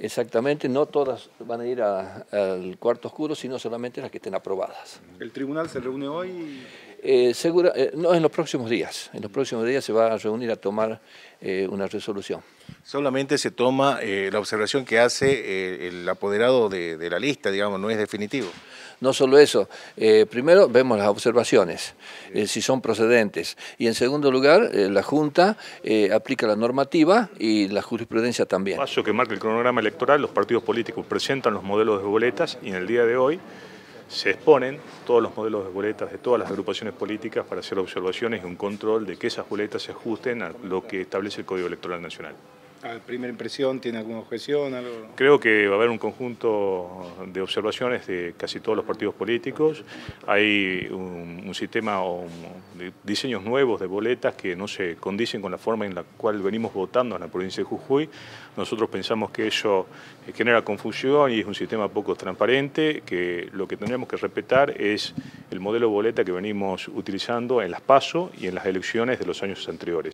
Exactamente, no todas van a ir al cuarto oscuro, sino solamente las que estén aprobadas. ¿El tribunal se reúne hoy? Eh, segura, eh, no, en los próximos días. En los próximos días se va a reunir a tomar eh, una resolución. Solamente se toma la observación que hace el apoderado de, la lista, digamos, no es definitivo. No solo eso, primero vemos las observaciones, si son procedentes, y en segundo lugar, la Junta aplica la normativa y la jurisprudencia también. Paso que marca el cronograma electoral, los partidos políticos presentan los modelos de boletas y en el día de hoy se exponen todos los modelos de boletas de todas las agrupaciones políticas para hacer observaciones y un control de que esas boletas se ajusten a lo que establece el Código Electoral Nacional. ¿A primera impresión tiene alguna objeción? Creo que va a haber un conjunto de observaciones de casi todos los partidos políticos. Hay un, sistema o diseños nuevos de boletas que no se condicen con la forma en la cual venimos votando en la provincia de Jujuy. Nosotros pensamos que eso genera confusión y es un sistema poco transparente, que lo que tendríamos que respetar es el modelo de boleta que venimos utilizando en las PASO y en las elecciones de los años anteriores.